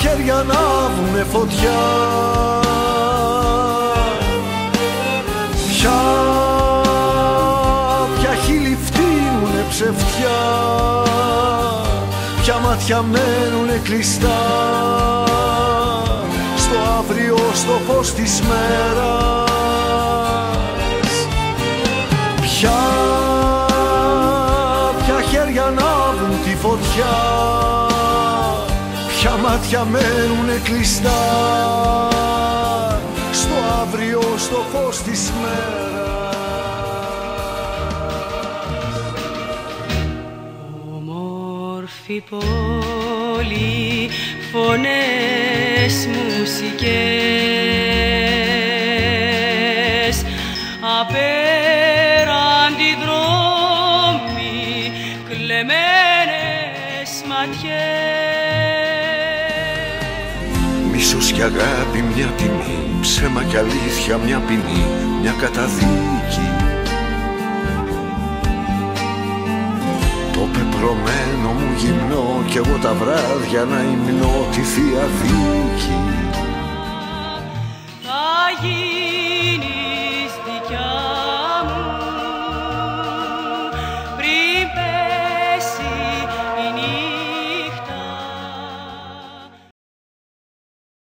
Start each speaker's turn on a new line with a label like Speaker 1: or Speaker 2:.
Speaker 1: χέρια ανάβουνε φωτιά. Ποια, ποια χείλη φτύνουνε ψευτιά. Ποια μάτια μένουνε κλειστά. Στο αύριο στο φως της μέρας. Ποια, ποια χέρια ανάβουν τη φωτιά Ποια μάτια μένουνε κλειστά. Στο αύριο στο φως της μέρας.
Speaker 2: Όμορφη πόλη, φωνές, μουσικές. Απέραντι δρόμοι, κλεμμένες ματιές
Speaker 1: Μίσος και αγάπη μια τιμή Ψέμα και αλήθεια μια ποινή Μια καταδίκη. Το πεπρωμένο μου γυμνό Κι εγώ τα βράδια να υμνώ τη Θεία Δίκη
Speaker 2: Θα γίνει